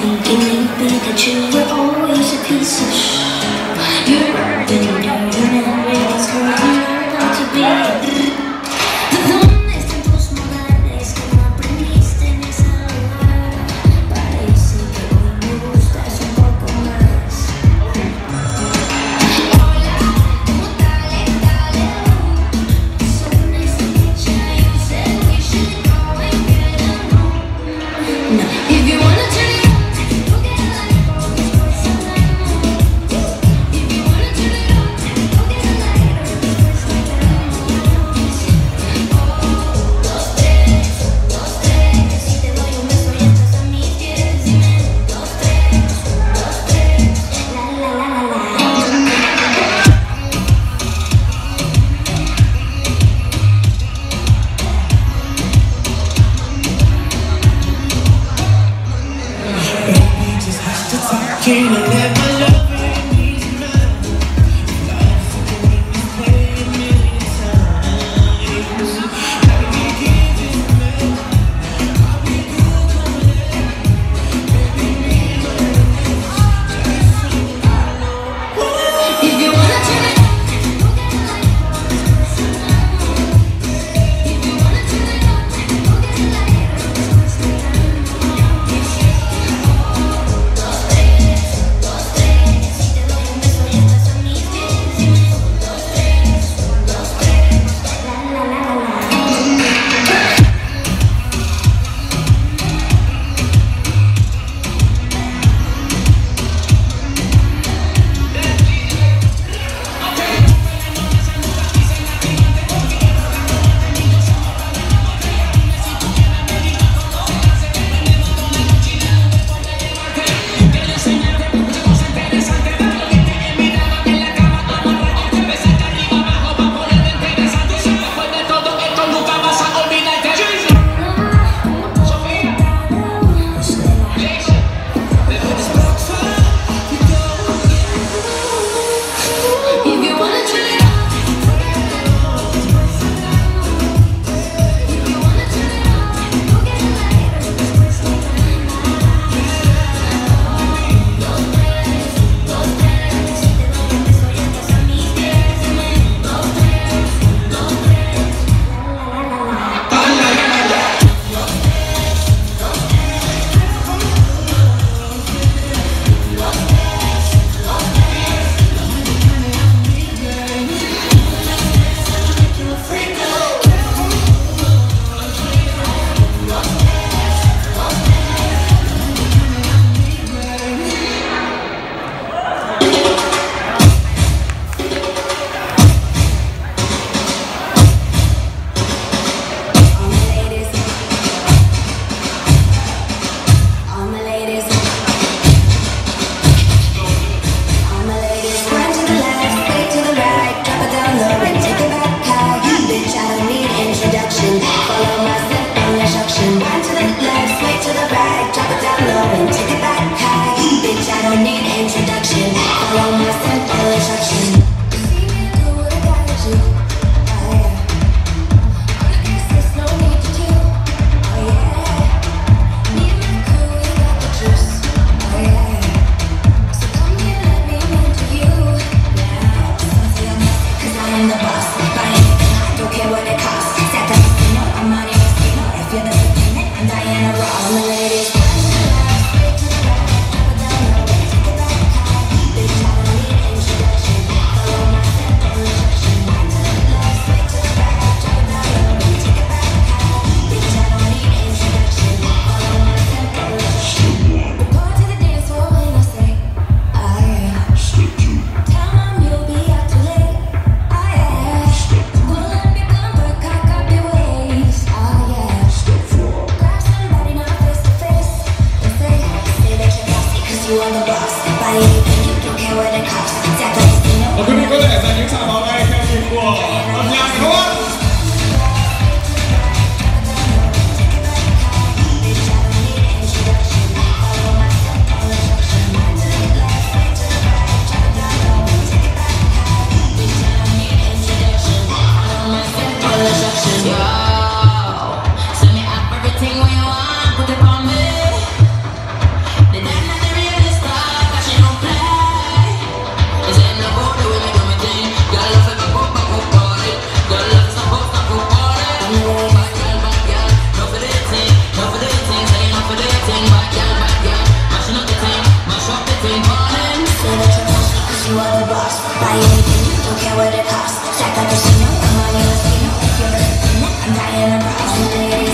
Thinking maybe that you were always a piece of shit 你们 I want my step, attraction. you are the boss. Body, you don't care what it costs. That place, you know. ขอบคุณทุกคนเลยสวัสดีครับผมไอ้แคมป์ครัวทำงานทุกคน today.